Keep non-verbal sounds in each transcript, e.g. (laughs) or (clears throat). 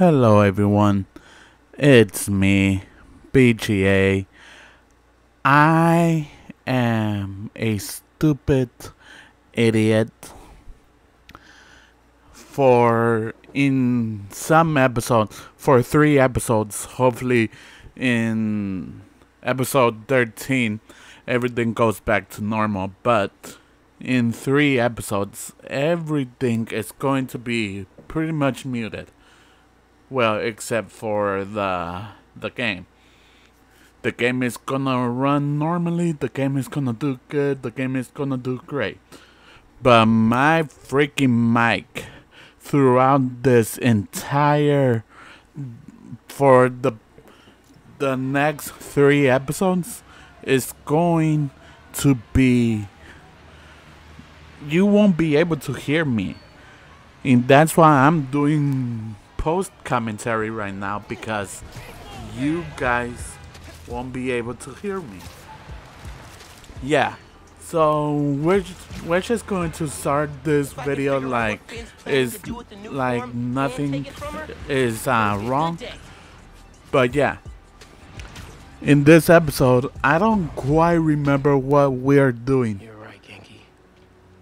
Hello everyone, it's me, BGA. I am a stupid idiot for in some episodes, for three episodes, hopefully in episode 13 everything goes back to normal, but in three episodes everything is going to be pretty much muted. Well, except for the the game. The game is gonna run normally, the game is gonna do good, the game is gonna do great. But my freaking mic throughout this entire for the the next three episodes is going to be you won't be able to hear me. And that's why I'm doing post commentary right now because you guys won't be able to hear me. Yeah. So we're just, we're just going to start this video like is like nothing is uh, wrong. But yeah. In this episode, I don't quite remember what we're doing. Right,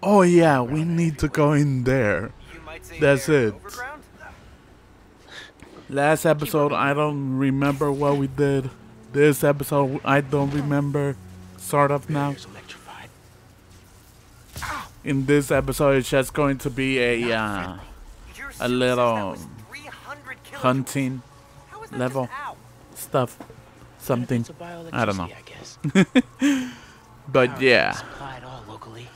Oh yeah, we need to go in there. That's it. Last episode, I don't remember what we did. This episode, I don't remember. Sort of now. In this episode, it's just going to be a uh, a little hunting level stuff, something. I don't know. I guess. (laughs) But yeah, isn't supplied all locally.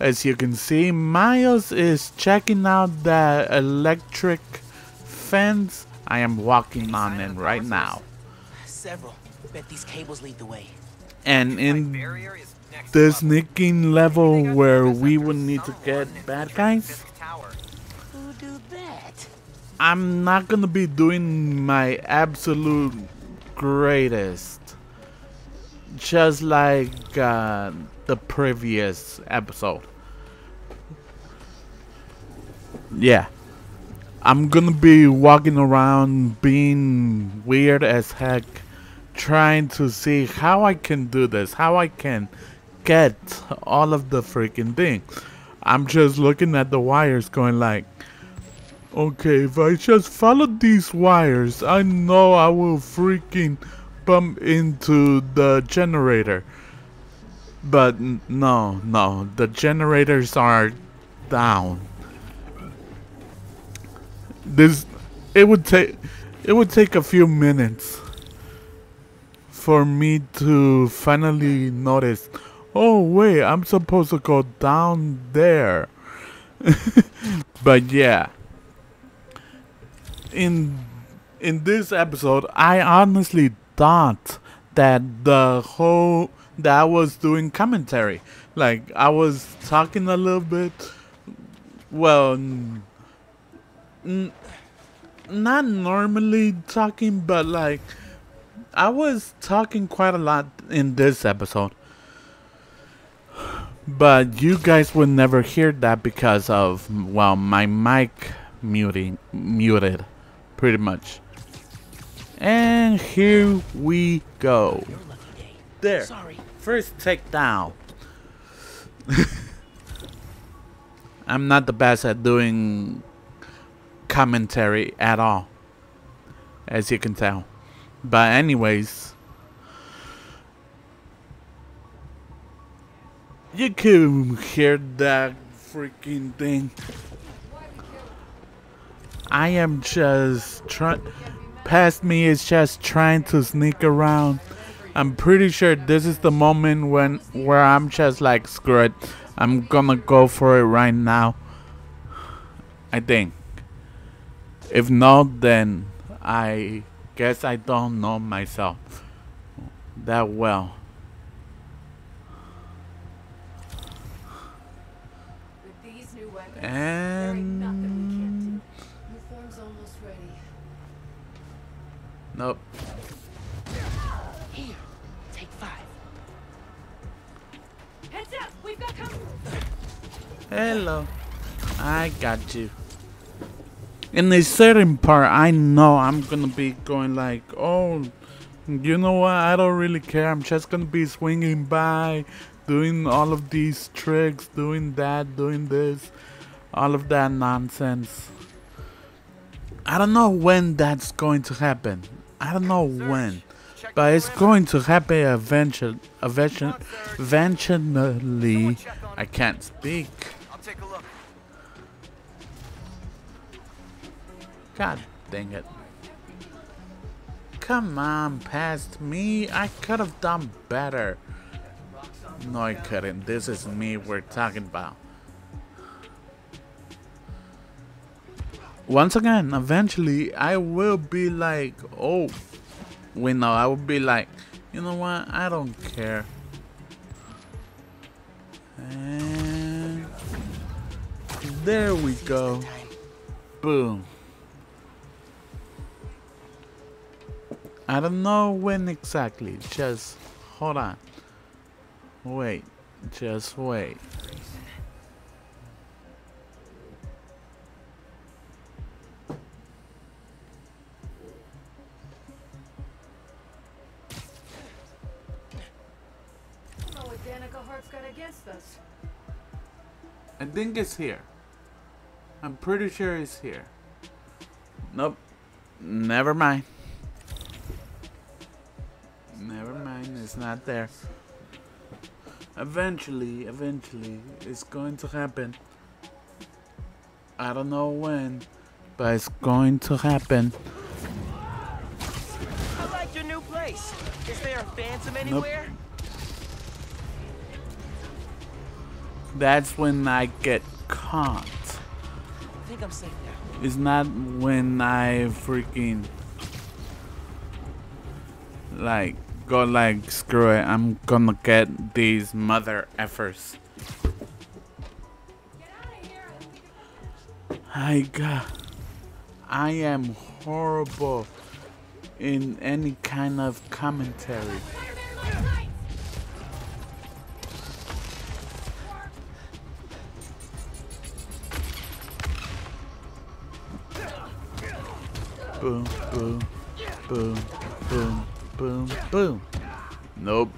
as you can see, Miles is checking out the electric fence. I am walking on it right now. Several. Bet these cables lead the way. And in the sneaking level where we would need to get bad guys, Who do that? I'm not gonna be doing my absolute greatest. Just like uh, the previous episode. Yeah. I'm gonna be walking around being weird as heck, trying to see how I can do this, how I can get all of the freaking thing. I'm just looking at the wires going like, Okay, if I just follow these wires, I know I will freaking bump into the generator. But no, no, the generators are down. This it would take it would take a few minutes for me to finally notice. Oh wait, I'm supposed to go down there. (laughs) but yeah in in this episode, I honestly thought that the whole that I was doing commentary, like I was talking a little bit. Well, not normally talking, but like I was talking quite a lot in this episode. But you guys would never hear that because of well my mic muting muted pretty much. And here we go. Your lucky day. There. Sorry. First takedown. (laughs) I'm not the best at doing commentary at all. As you can tell. But anyways. You can hear that freaking thing. I am just trying. Past me is just trying to sneak around. I'm pretty sure this is the moment when where I'm just like screw it. I'm gonna go for it right now. I think. If not, then I guess I don't know myself that well. With these new weapons, And do. Almost ready. nope. Here. Take five. Heads up! We've got company! Hello. I got you. In a certain part, I know I'm gonna be going like, oh, you know what? I don't really care. I'm just gonna be swinging by, doing all of these tricks, doing that, doing this, all of that nonsense. I don't know when that's going to happen. I don't know when, but it's going to happen eventually. Eventually, eventually. I can't speak. God dang it. Come on, past me. I could have done better. No, I couldn't. This is me we're talking about. Once again, eventually, I will be like, oh, we know, I will be like, you know what? I don't care. And there we go. Boom. I don't know when exactly. Just hold on. Wait. Just wait. I don't know what Danica Hart's got against us. I think it's here. I'm pretty sure it's here. Nope. Never mind. Not there. Eventually, eventually, it's going to happen. I don't know when, but it's going to happen. I like your new place. Is there a phantom anywhere? That's when I get caught. I think I'm safe now. It's not when I freaking like go like screw it. I'm gonna get these mother effers. I got. I am horrible in any kind of commentary. Boom, boom, boom, boom, boom, boom. Nope.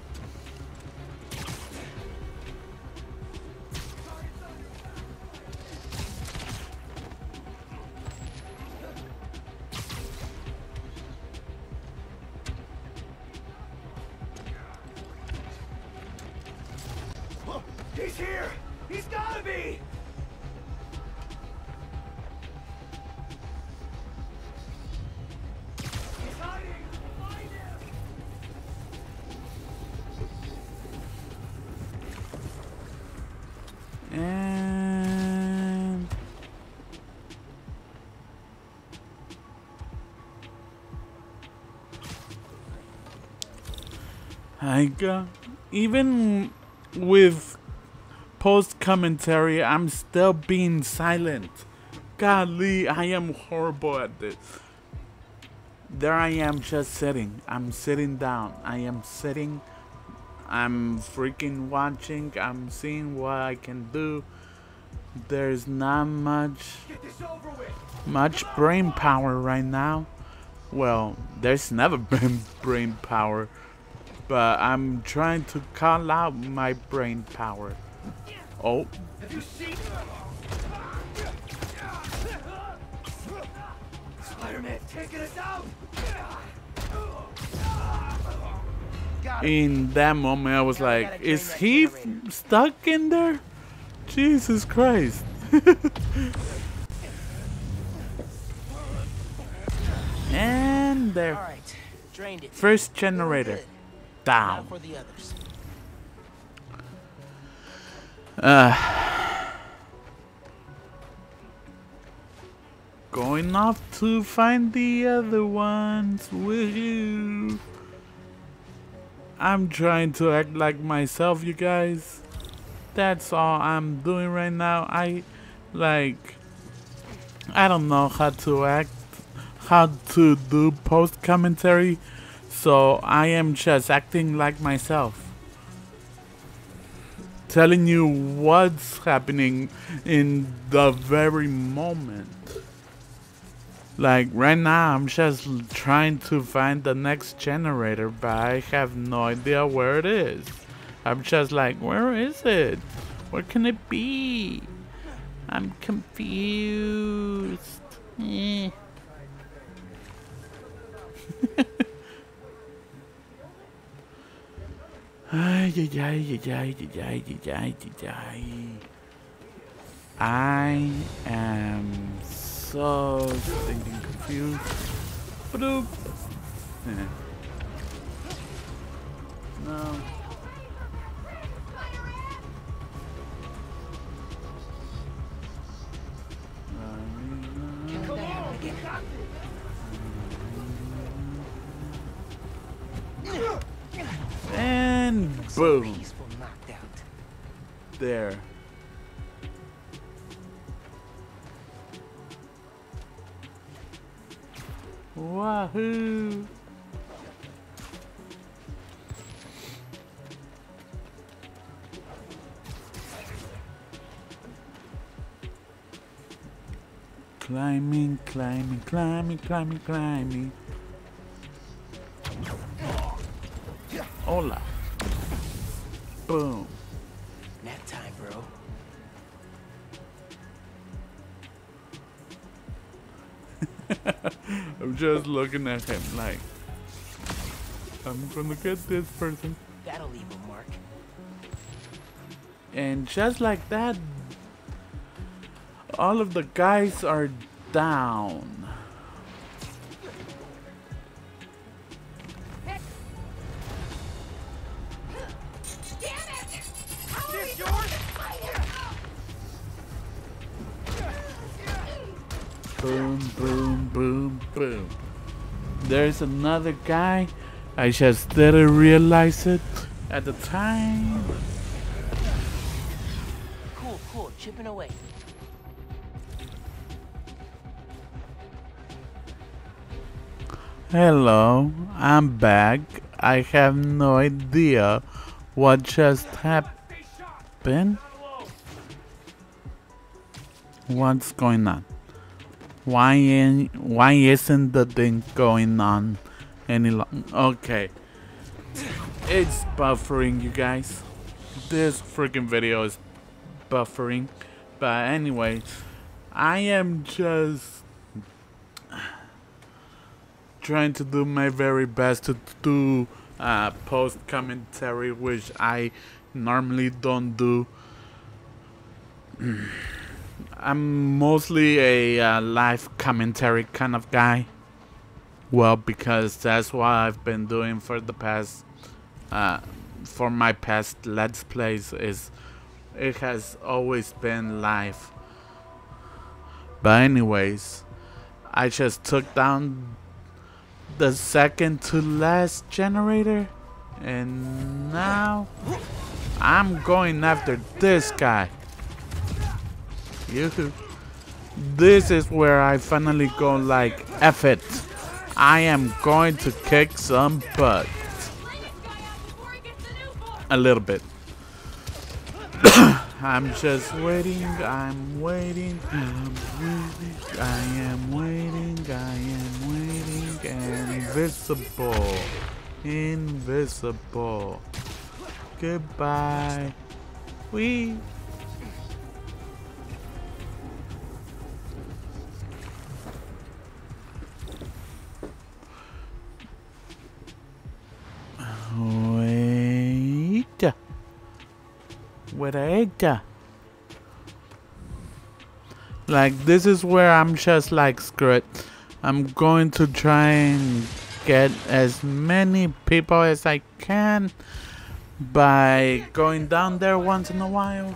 I got uh, even with post commentary, I'm still being silent. Golly, I am horrible at this. There I am just sitting. I'm sitting down. I am sitting. I'm freaking watching. I'm seeing what I can do. There's not much much brain power right now. Well, there's never (laughs) been brain power, but I'm trying to call out my brain power. Oh, Have you seen Spider-Man taking us out! In that moment I was like, is he f- stuck in there? Jesus Christ. (laughs) and there. All right, drained it. First generator down. Uh, going off to find the other ones. Woohoo! I'm trying to act like myself, you guys. That's all I'm doing right now. I like. I don't know how to act, how to do post commentary, so I am just acting like myself telling you what's happening in the very moment. Like right now, I'm just trying to find the next generator, but I have no idea where it is. I'm just like, where is it? Where can it be? I'm confused. Eh. (laughs) Ay, ay, ay, ay, ay, ay, ay, ay, ay. I am so stinking confused. (laughs) No. Boom. There. Wahoo! Climbing, climbing, climbing, climbing, climbing. Hola. Just looking at him like, I'm gonna get this person. That'll leave a mark. And just like that, all of the guys are down. Boom, boom, boom, boom. There's another guy. I just didn't realize it at the time. Cool, cool. Chipping away. Hello, I'm back. I have no idea what just happened. What's going on? Why in, why isn't the thing going on any long? Okay, it's buffering, you guys. This freaking video is buffering. But anyway, I am just trying to do my very best to do uh, post commentary, which I normally don't do. (clears throat) I'm mostly a uh, live commentary kind of guy. Well, because that's what I've been doing for the past, uh, for my past Let's Plays is, it has always been live. But anyways, I just took down the second to last generator, and now I'm going after this guy. Yoo-hoo. This is where I finally go like, F it. I am going to kick some butt. A little bit. (coughs) I'm just waiting, I'm waiting, I'm waiting, I am waiting, I am waiting, invisible, invisible. Goodbye. We. Wait. Wait. Like, this is where I'm just like, screw it. I'm going to try and get as many people as I can by going down there once in a while.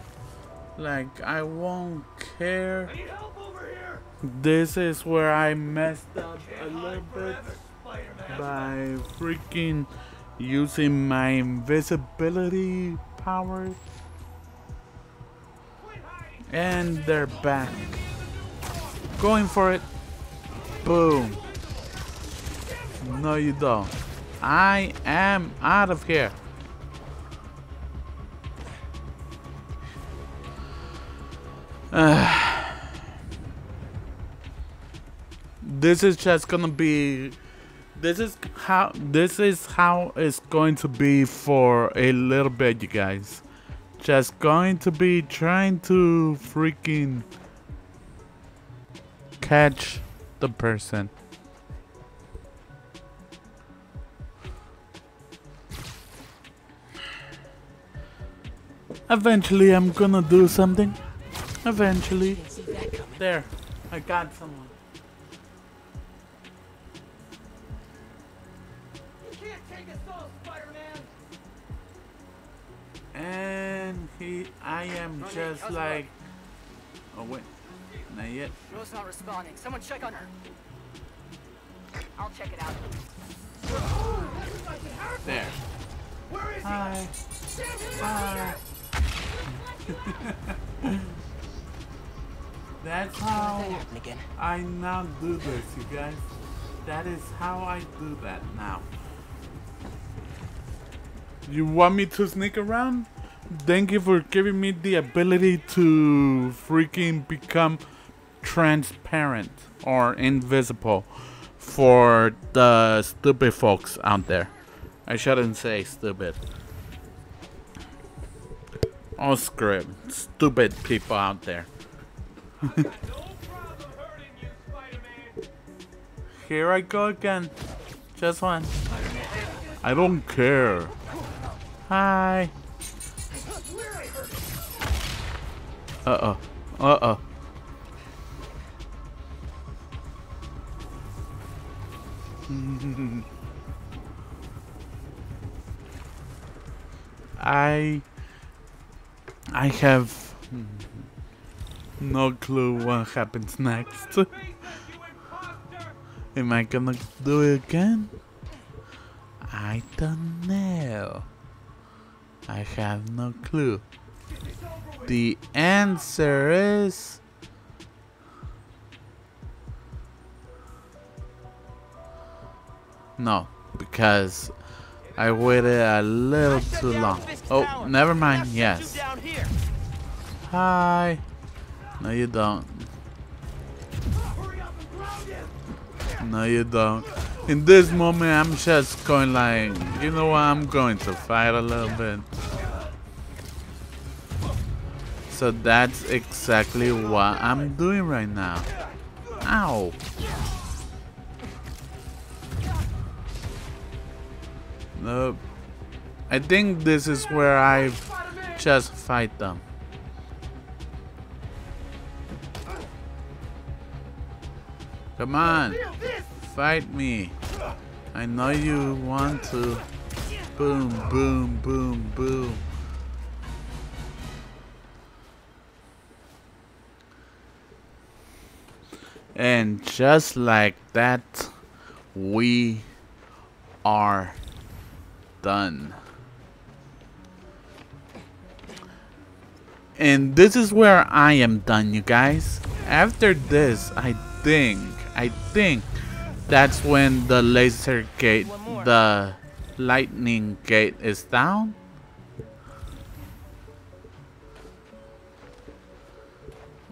Like, I won't care. Need help over here? This is where I messed up a little bit by freaking using my invisibility powers. And they're back. Going for it. Boom. No, you don't. I am out of here. (sighs) this is just gonna be this is how this is how it's going to be for a little bit you guys. Just going to be trying to freaking catch the person. Eventually i'm gonna do something. Eventually. Didn't see that coming. there i got someone And he, I am Ronnie, just like, oh wait, not yet. Rose not responding. Someone check on her. I'll check it out. There. Where is he? Hi. Damn him, Hi. (laughs) That's how That happened again. I now do this, you guys. That is how I do that now. You want me to sneak around? Thank you for giving me the ability to freaking become transparent or invisible for the stupid folks out there. I shouldn't say stupid. Oh, script. Stupid people out there. No (laughs) you, Here I go again. Just one. I don't care. Hi. Uh oh. Uh oh. (laughs) I I have no clue what happens next. Am I gonna do it again? I don't know. I have no clue. The answer is. No, because I waited a little too long. Oh, never mind. Yes. Hi. No, you don't. Hurry up and ground him. No, you don't. In this moment, I'm just going like, you know what? I'm going to fight a little bit. So that's exactly what I'm doing right now. Ow. Nope. I think this is where I just fight them. Come on. Fight me. I know you want to. Boom, boom, boom, boom. And just like that, we are done. And this is where I am done, you guys. After this, I think, I think that's when the laser gate, the lightning gate is down.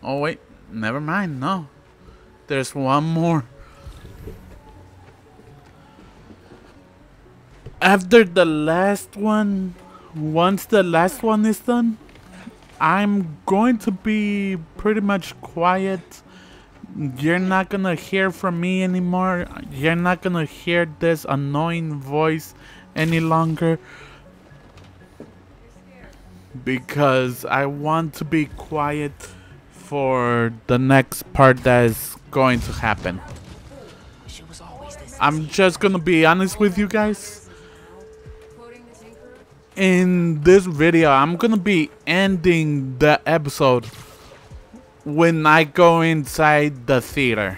Oh wait, never mind, no. There's one more. After the last one, once the last one is done, I'm going to be pretty much quiet. You're not gonna hear from me anymore. You're not gonna hear this annoying voice any longer. Because I want to be quiet for the next part that is going to happen. I'm just gonna be honest with you guys. In this video, I'm gonna be ending the episode when I go inside the theater.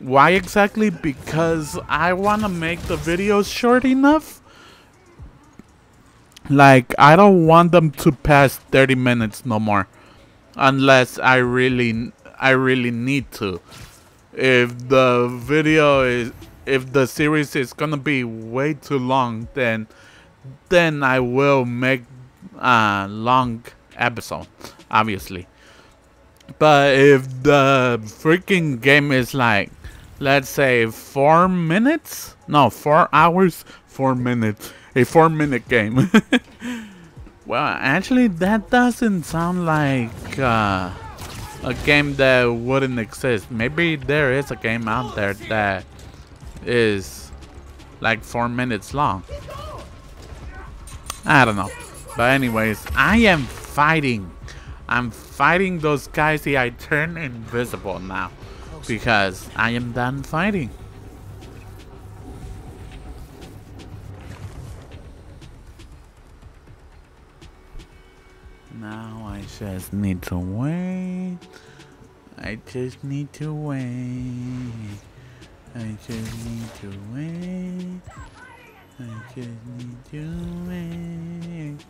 Why exactly? Because I want to make the videos short enough. Like, I don't want them to pass 30 minutes no more. Unless I really, I really need to. If the video is, if the series is gonna be way too long, then then I will make a long episode, obviously. But if the freaking game is like let's say four minutes. No, four hours, four minutes. A four minute game. (laughs) well, actually, that doesn't sound like uh, a game that wouldn't exist. Maybe there is a game out there that is like four minutes long. I don't know. But anyways, I am fighting. I'm fighting those guys. See, I turn invisible now because I am done fighting. Just need to wait. I just need to wait. I just need to wait. I just need to wait.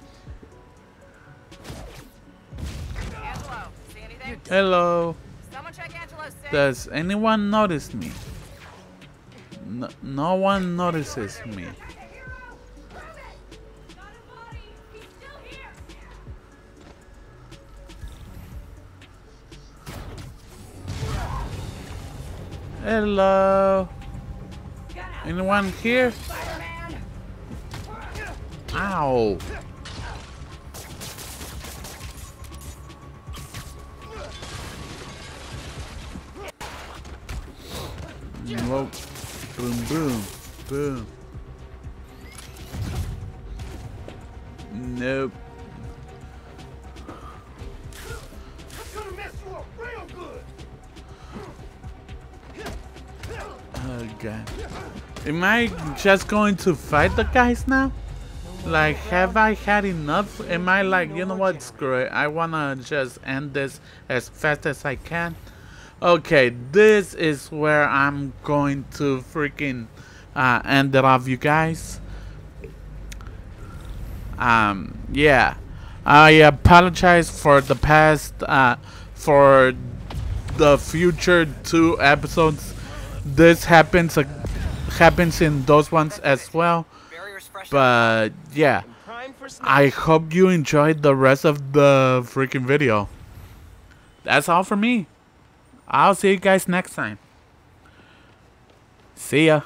Hello. Does anyone notice me? No, no one notices me. Hello. Anyone here? Ow. Whoa. Boom, boom, boom. Nope. Am I just going to fight the guys now? Like, have I had enough? Am I like, you know what, screw it. I wanna just end this as fast as I can. Okay, this is where I'm going to freaking uh, end it off, you guys. Um, yeah. I apologize for the past, uh, for the future two episodes. This happens, happens in those ones as well. But yeah. I hope you enjoyed the rest of the freaking video. That's all for me. I'll see you guys next time. See ya.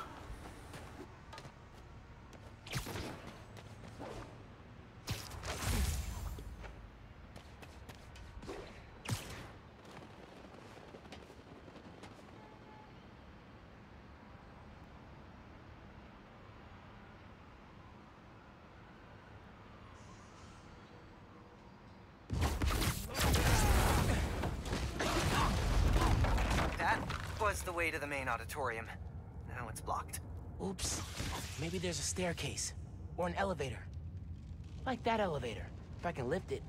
That was the way to the main auditorium. Now it's blocked. Oops. Maybe there's a staircase. Or an elevator. Like that elevator. If I can lift it.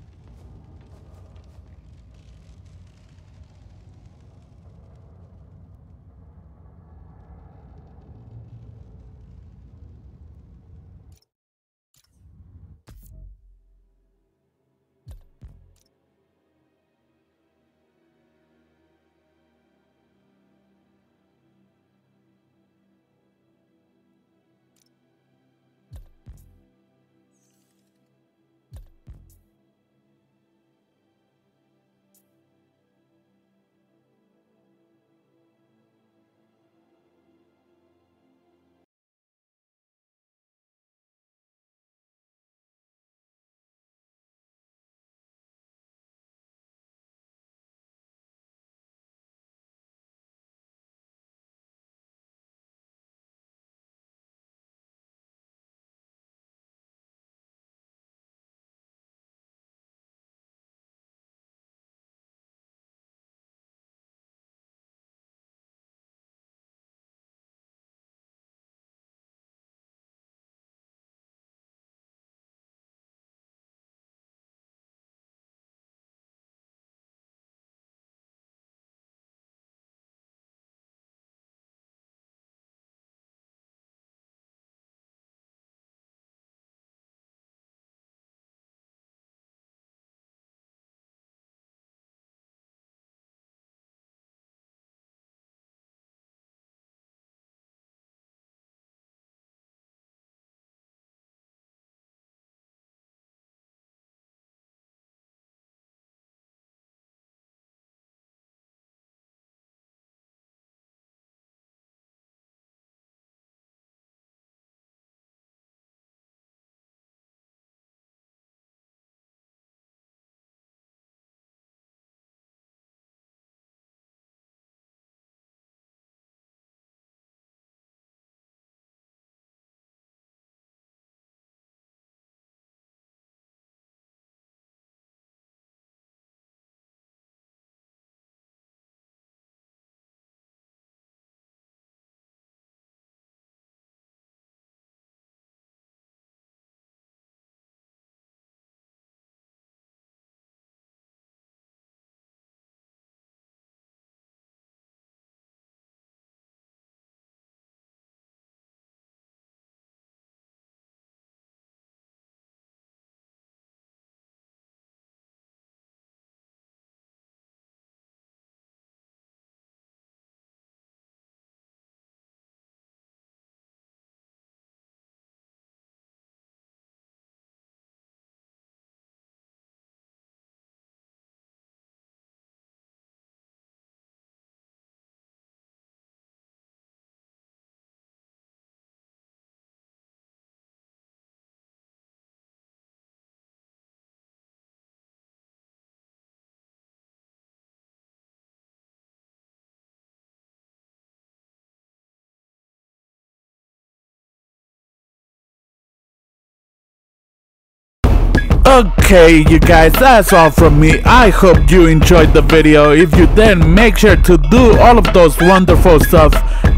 Okay, you guys, that's all from me. I hope you enjoyed the video. If you did, make sure to do all of those wonderful stuff.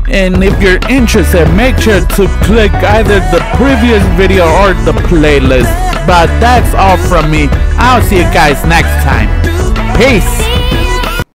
And if you're interested, make sure to click either the previous video or the playlist. But that's all from me. I'll see you guys next time. Peace.